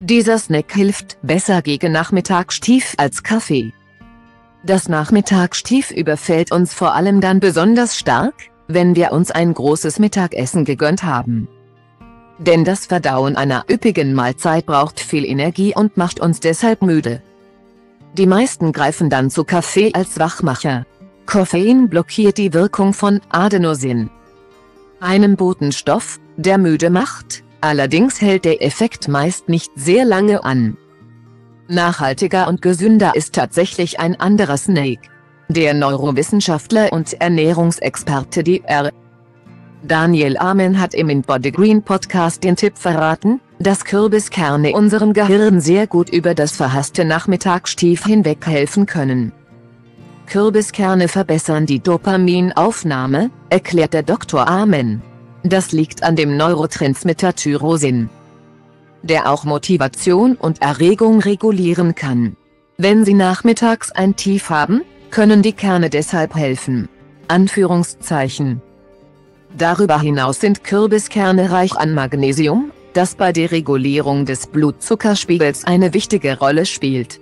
Dieser Snack hilft besser gegen Nachmittagstief als Kaffee. Das Nachmittagstief überfällt uns vor allem dann besonders stark, wenn wir uns ein großes Mittagessen gegönnt haben. Denn das Verdauen einer üppigen Mahlzeit braucht viel Energie und macht uns deshalb müde. Die meisten greifen dann zu Kaffee als Wachmacher. Koffein blockiert die Wirkung von Adenosin, einem Botenstoff, der müde macht, allerdings hält der Effekt meist nicht sehr lange an. Nachhaltiger und gesünder ist tatsächlich ein anderer Snake. Der Neurowissenschaftler und Ernährungsexperte Dr. Daniel Amen hat im In Body Green Podcast den Tipp verraten, dass Kürbiskerne unserem Gehirn sehr gut über das verhasste Nachmittagstief hinweg helfen können. Kürbiskerne verbessern die Dopaminaufnahme, erklärt der Dr. Amen. Das liegt an dem Neurotransmitter Tyrosin, der auch Motivation und Erregung regulieren kann. Wenn Sie nachmittags ein Tief haben, können die Kerne deshalb helfen. Anführungszeichen. Darüber hinaus sind Kürbiskerne reich an Magnesium, das bei der Regulierung des Blutzuckerspiegels eine wichtige Rolle spielt.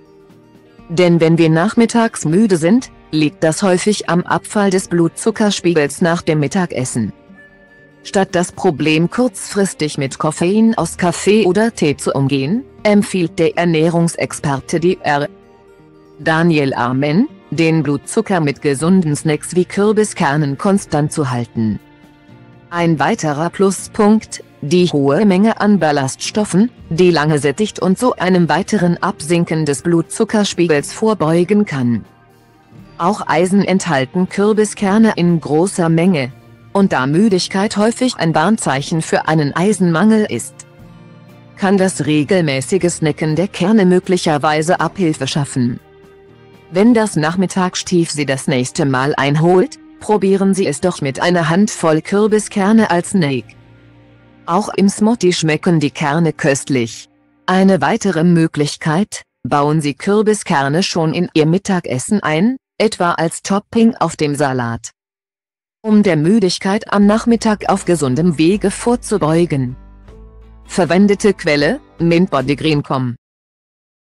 Denn wenn wir nachmittags müde sind, liegt das häufig am Abfall des Blutzuckerspiegels nach dem Mittagessen. Statt das Problem kurzfristig mit Koffein aus Kaffee oder Tee zu umgehen, empfiehlt der Ernährungsexperte Dr. Daniel Armen, den Blutzucker mit gesunden Snacks wie Kürbiskernen konstant zu halten. Ein weiterer Pluspunkt, die hohe Menge an Ballaststoffen, die lange sättigt und so einem weiteren Absinken des Blutzuckerspiegels vorbeugen kann. Auch Eisen enthalten Kürbiskerne in großer Menge. Und da Müdigkeit häufig ein Warnzeichen für einen Eisenmangel ist, kann das regelmäßige Snacken der Kerne möglicherweise Abhilfe schaffen. Wenn das Nachmittagstief Sie das nächste Mal einholt, probieren Sie es doch mit einer Handvoll Kürbiskerne als Snake. Auch im Smoothie schmecken die Kerne köstlich. Eine weitere Möglichkeit, bauen Sie Kürbiskerne schon in Ihr Mittagessen ein, etwa als Topping auf dem Salat. Um der Müdigkeit am Nachmittag auf gesundem Wege vorzubeugen. Verwendete Quelle, mintbodygreen.com